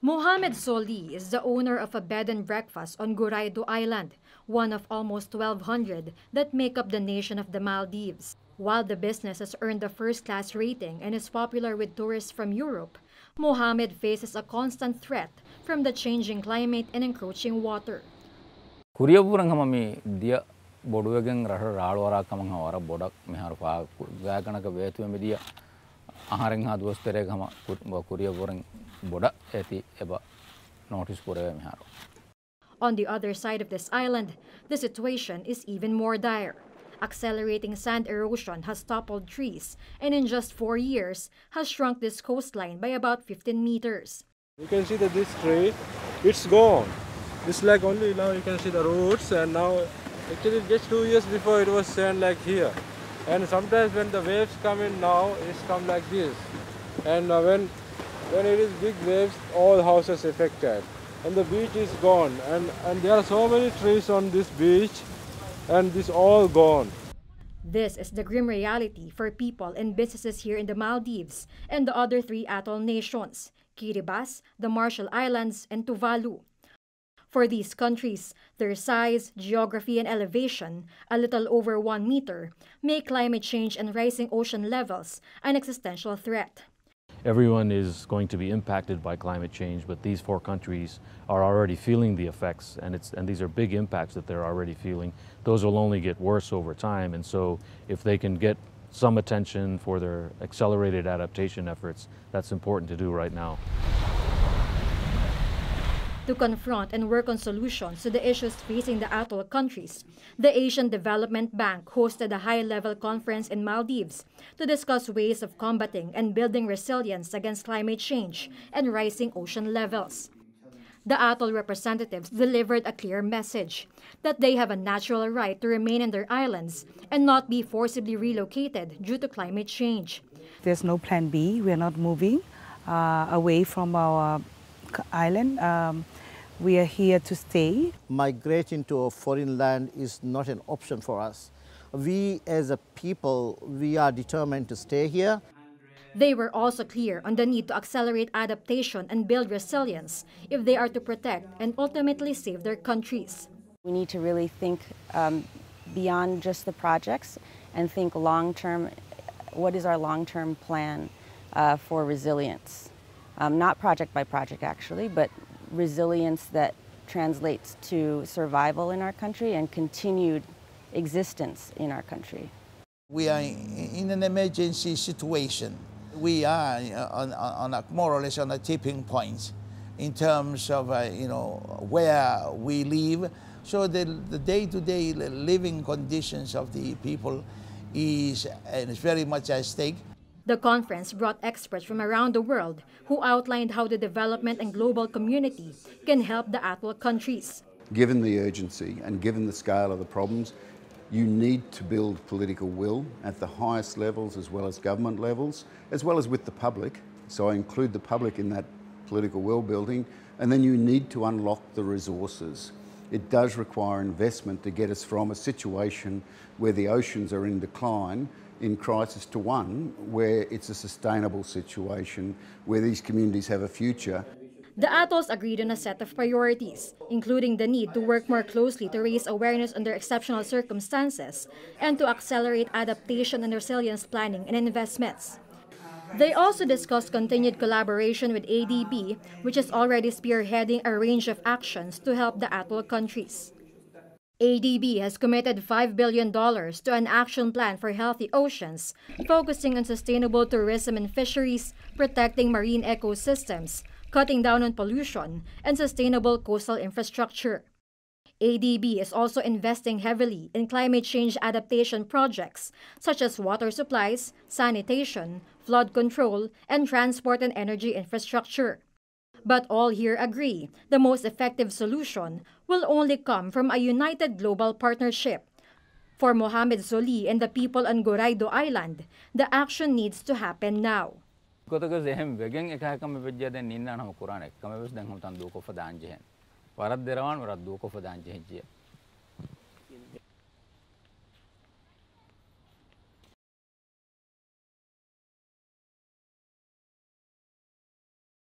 Mohamed Soli is the owner of a bed and breakfast on Guraidhoo Island, one of almost 1,200 that make up the nation of the Maldives. While the business has earned a first-class rating and is popular with tourists from Europe, Mohamed faces a constant threat from the changing climate and encroaching water. Korea dia බොඩුවගෙන් රට හවර බොඩක් මෙහර පා ගෑකනක වේතුව මිදිය හා දුවස්තරය ගම කුරිය පුරෙන් බොඩ ඇති එබ notice පුරව මෙහාරු. On the other side of this island, the situation is even more dire. Accelerating sand erosion has toppled trees and in just four years has shrunk this coastline by about 15 meters. You can see that this tree, it's gone. It's like only now you can see the roots and now actually just two years before it was sand like here. And sometimes when the waves come in now, it's come like this. And uh, when when it is big waves, all houses affected. And the beach is gone. And, and there are so many trees on this beach and this all gone. This is the grim reality for people and businesses here in the Maldives and the other three atoll nations, Kiribati, the Marshall Islands, and Tuvalu. For these countries, their size, geography, and elevation, a little over one meter, make climate change and rising ocean levels an existential threat. Everyone is going to be impacted by climate change, but these four countries are already feeling the effects, and, it's, and these are big impacts that they're already feeling. Those will only get worse over time, and so if they can get some attention for their accelerated adaptation efforts, that's important to do right now. To confront and work on solutions to the issues facing the atoll countries, the Asian Development Bank hosted a high level conference in Maldives to discuss ways of combating and building resilience against climate change and rising ocean levels. The atoll representatives delivered a clear message that they have a natural right to remain in their islands and not be forcibly relocated due to climate change. There's no plan B. We're not moving uh, away from our c- island. Um, we are here to stay. migrating to a foreign land is not an option for us. We as a people, we are determined to stay here. They were also clear on the need to accelerate adaptation and build resilience if they are to protect and ultimately save their countries. We need to really think um, beyond just the projects and think long term what is our long term plan uh, for resilience? Um, not project by project, actually, but resilience that translates to survival in our country and continued existence in our country. We are in an emergency situation. We are on, on a, more or less on a tipping point in terms of uh, you know where we live. So the, day-to-day living conditions of the people is, is very much at stake. The conference brought experts from around the world who outlined how the development and global community can help the atoll countries. Given the urgency and given the scale of the problems, you need to build political will at the highest levels as well as government levels, as well as with the public. So I include the public in that political will building. And then you need to unlock the resources. It does require investment to get us from a situation where the oceans are in decline in crisis to one where it's a sustainable situation where these communities have a future. The atolls agreed on a set of priorities, including the need to work more closely to raise awareness under exceptional circumstances and to accelerate adaptation and resilience planning and investments. They also discussed continued collaboration with ADB, which is already spearheading a range of actions to help the atoll countries. ADB has committed $5 billion to an action plan for healthy oceans, focusing on sustainable tourism and fisheries, protecting marine ecosystems, cutting down on pollution, and sustainable coastal infrastructure. ADB is also investing heavily in climate change adaptation projects such as water supplies, sanitation, flood control, and transport and energy infrastructure. But all here agree the most effective solution will only come from a united global partnership. For Mohamed Zoli and the people on Guraidhoo Island, the action needs to happen now. Duko derawan duko.